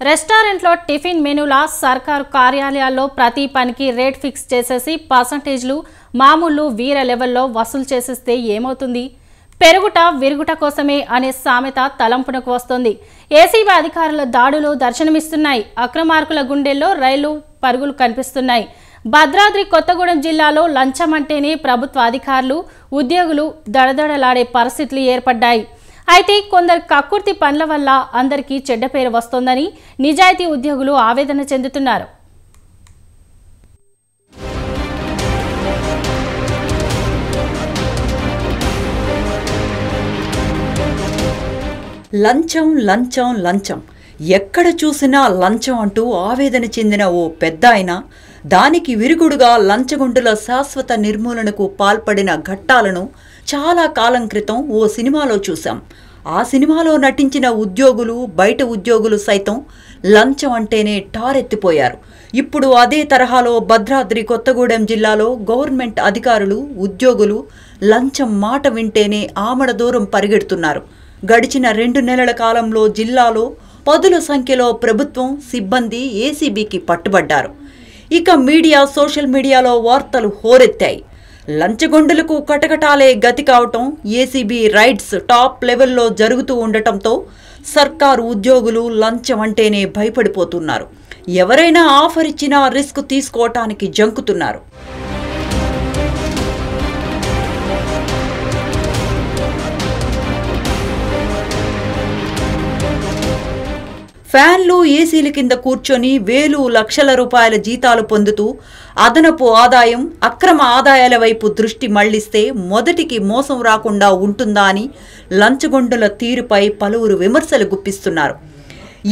రెస్టారెంట్లో టిఫిన్ మెనూల సర్కారు కార్యాలయాల్లో ప్రతి పనికి రేట్ ఫిక్స్ చేసేసి పర్సంటేజ్లు మామూలు వీర లెవెల్లో వసూలు చేసేస్తే ఏమవుతుంది? పెరుగుట విరుగుట కోసమే అనే సామెత తలంపునకు వస్తోంది. ఏసీబీ అధికారుల దాడులు దర్శనమిస్తున్నాయి. అక్రమార్కుల గుండెల్లో రైలు పరుగులు కనిపిస్తున్నాయి. భద్రాద్రి కొత్తగూడెం జిల్లాలో లంచం అంటేనే ప్రభుత్వ అధికారులు ఉద్యోగులు దడదడలాడే పరిస్థితులు ఏర్పడ్డాయి. అయితే కొందరు కక్కుర్తి పనుల వల్ల అందరికీ చెడ్డ పేరు వస్తోందని నిజాయితీ ఉద్యోగులు ఆవేదన చెందుతున్నారు. లంచం లంచం లంచం. ఎక్కడ చూసినా లంచం అంటూ ఆవేదన చెందిన ఓ పెద్దాయన దానికి విరుగుడుగా లంచగొండుల శాశ్వత నిర్మూలనకు పాల్పడిన ఘట్టాలను చాలా కాలం క్రితం ఓ సినిమాలో చూశాం. ఆ సినిమాలో నటించిన ఉద్యోగులు బయట ఉద్యోగులు సైతం లంచం అంటేనే టారెత్తిపోయారు. ఇప్పుడు అదే తరహాలో భద్రాద్రి కొత్తగూడెం జిల్లాలో గవర్నమెంట్ అధికారులు ఉద్యోగులు లంచం మాట వింటేనే ఆమడ దూరం పరిగెడుతున్నారు. గడిచిన రెండు నెలల కాలంలో జిల్లాలో పదుల సంఖ్యలో ప్రభుత్వం సిబ్బంది ఏసీబీకి పట్టుబడ్డారు. ఇక మీడియా సోషల్ మీడియాలో వార్తలు హోరెత్తాయి. లంచగొండులకు కటకటాలే గతి కావటం ఏసీబీ రైడ్స్ టాప్ లెవెల్లో జరుగుతూ ఉండటంతో సర్కారు ఉద్యోగులు లంచం అంటేనే భయపడిపోతున్నారు. ఎవరైనా ఆఫర్ ఇచ్చినా రిస్క్ తీసుకోవటానికి జంకుతున్నారు. ఫ్యాన్లు ఏసీల కింద కూర్చొని వేలు లక్షల రూపాయల జీతాలు పొందుతూ అదనపు ఆదాయం అక్రమ ఆదాయాల వైపు దృష్టి మళ్ళిస్తే మొదటికి మోసం రాకుండా ఉంటుందా అని లంచగొండుల తీరుపై పలువురు విమర్శలు గుప్పిస్తున్నారు.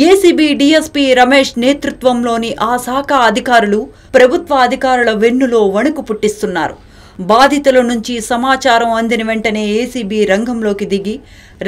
ఏసీబీ డీఎస్పీ రమేష్ నేతృత్వంలోని ఆ శాఖ అధికారులు ప్రభుత్వ అధికారుల వెన్నులో వణుకు పుట్టిస్తున్నారు. బాధితుల నుంచి సమాచారం అందిన వెంటనే ఏసీబీ రంగంలోకి దిగి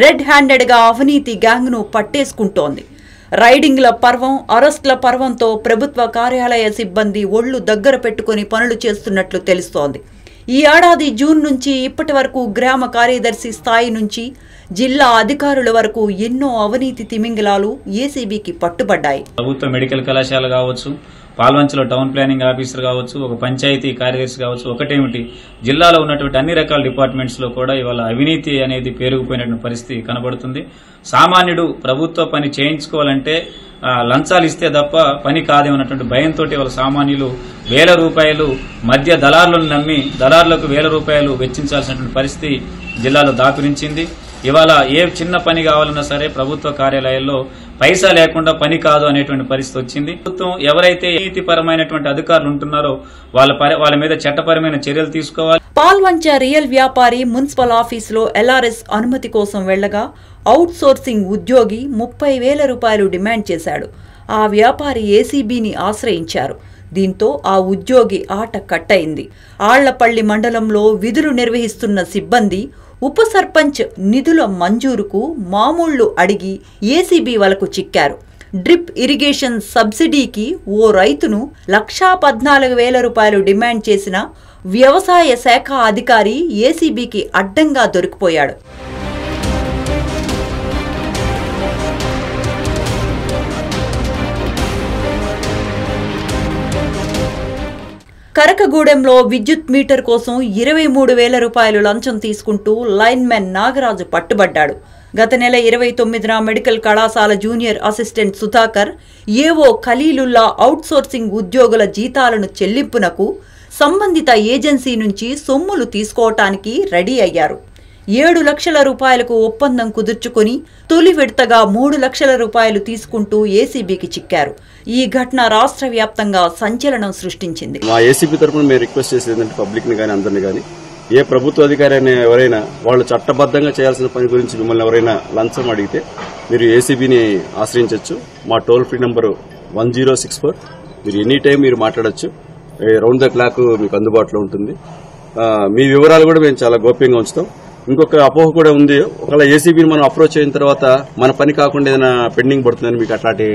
రెడ్ హ్యాండెడ్గా అవినీతి గ్యాంగ్ను పట్టేసుకుంటోంది. రైడింగ్ల పర్వం అరెస్ట్ల పర్వంతో ప్రభుత్వ కార్యాలయ సిబ్బంది ఒళ్ళు దగ్గర పెట్టుకుని పనులు చేస్తున్నట్లు తెలుస్తోంది. ఈ ఏడాది జూన్ నుంచి ఇప్పటి వరకు గ్రామ కార్యదర్శి స్థాయి నుంచి జిల్లా అధికారుల వరకు ఎన్నో అవినీతి తిమింగలాలు ఏసీబీకి పట్టుబడ్డాయి. ప్రభుత్వ మెడికల్ కళాశాల కావచ్చు పాల్వంచలో టౌన్ ప్లానింగ్ ఆఫీసర్ కావచ్చు ఒక పంచాయతీ కార్యదర్శి కావచ్చు ఒకటేమిటి? జిల్లాలో ఉన్నటువంటి అన్ని రకాల డిపార్ట్మెంట్స్లో కూడా ఇవాళ అవినీతి అనేది పేరుకుపోయినటువంటి పరిస్థితి కనబడుతుంది. సామాన్యుడు ప్రభుత్వ పని చేయించుకోవాలంటే లంచాలు ఇస్తే తప్ప పని కాదేమన్నటువంటి భయంతో ఇవాళ సామాన్యులు వేల రూపాయలు మధ్య దళారులను నమ్మి దళారులకు వేల రూపాయలు వెచ్చించాల్సినటువంటి పరిస్థితి జిల్లాలో దాపురించింది. ఇవాళ ఏ చిన్న పని కావాలన్నా సరే ప్రభుత్వ కార్యాలయాల్లో పైసా లేకుండా పని కాదు అనేటువంటి పరిస్థితి వచ్చింది. ప్రభుత్వం ఎవరైతే నీతిపరమైనటువంటి అధికారులు ఉంటున్నారో వాళ్ళ వాళ్ళ మీద చట్టపరమైన చర్యలు తీసుకోవాలి. పాల్వంచ రియల్ వ్యాపారి మున్సిపల్ ఆఫీసులో ఎల్ఆర్ఎస్ అనుమతి కోసం వెళ్ళగా అవుట్ సోర్సింగ్ ఉద్యోగి ముప్పై వేల రూపాయలు డిమాండ్ చేశాడు. ఆ వ్యాపారి ఏసీబీని ఆశ్రయించారు. దీంతో ఆ ఉద్యోగి ఆట కట్టయింది. ఆళ్ళపల్లి మండలంలో విధులు నిర్వహిస్తున్న సిబ్బంది ఉప సర్పంచ్ నిధుల మంజూరుకు మామూళ్ళు అడిగి ఏసీబీ వలకు చిక్కారు. డ్రిప్ ఇరిగేషన్ సబ్సిడీకి ఓ రైతును లక్షా పద్నాలుగు వేల రూపాయలు డిమాండ్ చేసిన వ్యవసాయ శాఖ అధికారి ఏసీబీకి అడ్డంగా దొరికిపోయాడు. కరకగూడెంలో విద్యుత్ మీటర్ కోసం ఇరవై మూడు వేల రూపాయలు లంచం తీసుకుంటూ లైన్మెన్ నాగరాజు పట్టుబడ్డాడు. గత నెల ఇరవై తొమ్మిదిన మెడికల్ కళాశాల జూనియర్ అసిస్టెంట్ సుధాకర్ ఏవో ఖలీలుల్లా అవుట్సోర్సింగ్ ఉద్యోగుల జీతాలను చెల్లింపునకు సంబంధిత ఏజెన్సీ నుంచి సొమ్ములు తీసుకోవటానికి రెడీ అయ్యారు. ఏడు లక్షల రూపాయలకు ఒప్పందం కుదుర్చుకుని తొలి విడతగా మూడు లక్షల రూపాయలు తీసుకుంటూ ఏసీబీకి చిక్కారు. ఈ ఘటన రాష్ట్ర వ్యాప్తంగా సంచలనం సృష్టించింది. మా ఏసీబీ తరఫున మేము రిక్వెస్ట్ చేసేది ఏంటంటే పబ్లిక్ని కానీ అందరిని కానీ ఏ ప్రభుత్వ అధికారి అయినా ఎవరైనా వాళ్ళు చట్టబద్ధంగా చేయాల్సిన పని గురించి మిమ్మల్ని ఎవరైనా లంచం అడిగితే మీరు ఏసీబీని ఆశ్రయించవచ్చు మా toll free number one zero six four. మీరు ఎనీ టైం మీరు మాట్లాడచ్చు. రౌండ్ ద క్లాక్ మీకు అందుబాటులో ఉంటుంది. మీ వివరాలు కూడా మేము చాలా గోప్యంగా ఉంచుతాం. ఇంకొక అపోహ కూడా ఉంది. ఒకవేళ ఏసీబీని మనం అప్రోచ్ అయిన తర్వాత మన పని కాకుండా ఏదైనా పెండింగ్ పడుతుందని మీకు అట్లాంటి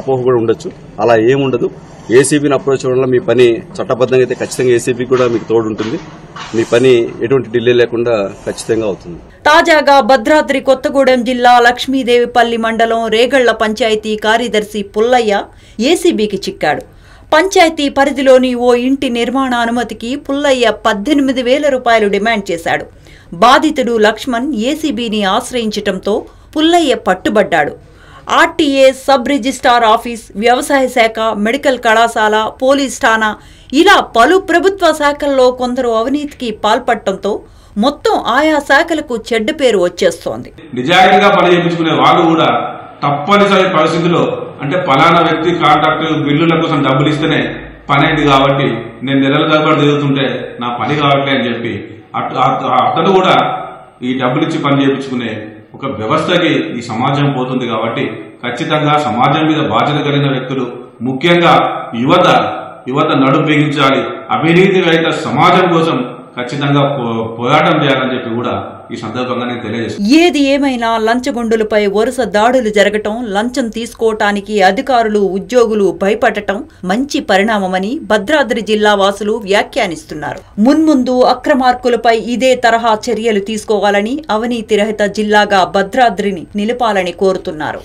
అపోహ కూడా ఉండొచ్చు. అలా ఏముండదు ఏసీబీని అప్రోచ్ అవ్వడం మీ పని చట్టబద్ధంగా అయితే ఖచ్చితంగా ఏసీబీ కూడా మీకు తోడు ఉంటుంది మీ పని ఎటువంటి డిలే లేకుండా ఖచ్చితంగా అవుతుంది. తాజాగా భద్రాద్రి కొత్తగూడెం జిల్లా లక్ష్మీదేవిపల్లి మండలం రేగళ్ళ పంచాయతీ కార్యదర్శి పుల్లయ్య ఏసీబీకి చిక్కాడు. పంచాయతీ పరిధిలోని ఓ ఇంటి నిర్మాణ అనుమతికి పుల్లయ్య పద్దెనిమిది వేల రూపాయలు డిమాండ్ చేశాడు. బాధితుడు లక్ష్మణ్ ఏసీబీని ఆశ్రయించటంతో పుల్లయ్య పట్టుబడ్డాడు. ఆర్టీఏ సబ్ రిజిస్ట్రార్ ఆఫీస్ వ్యవసాయ శాఖ మెడికల్ కళాశాల పోలీస్ ఠాణా ఇలా పలు ప్రభుత్వ శాఖల్లో కొందరు అవినీతికి పాల్పడటంతో మొత్తం ఆయా శాఖలకు చెడ్డ పేరు వచ్చేస్తోంది. నిజాయితీగా పని చేయించుకునే వాళ్ళు కూడా తప్పనిసరి పరిస్థితిలో అంటే పలానా వ్యక్తి కాంట్రాక్టర్ బిల్లుల కోసం డబ్బులు ఇస్తేనే పని అయింది కాబట్టి నేను నెలల తరబడి తిరుగుతుంటే నా పని కావట్లే అని చెప్పి అటు అతను కూడా ఈ డబ్బులు ఇచ్చి పని చేయించుకునే ఒక వ్యవస్థకి ఈ సమాజం పోతుంది కాబట్టి ఖచ్చితంగా సమాజం మీద బాధ్యత కలిగిన వ్యక్తులు ముఖ్యంగా యువత యువత నడుం బిగించాలి అవినీతి రహిత సమాజం కోసం ఖచ్చితంగా పో- పోరాటం చేయాలని చెప్పి కూడా ఈ సందర్భంగా నేను ఏది ఏమైనా లంచగొండులపై వరుస దాడులు జరగటం లంచం తీసుకోవటానికి అధికారులు ఉద్యోగులు భయపడటం మంచి పరిణామమని భద్రాద్రి జిల్లా వాసులు వ్యాఖ్యానిస్తున్నారు. మున్ముందు అక్రమార్కులపై ఇదే తరహా చర్యలు తీసుకోవాలని అవినీతి రహిత జిల్లాగా భద్రాద్రిని నిలపాలని కోరుతున్నారు.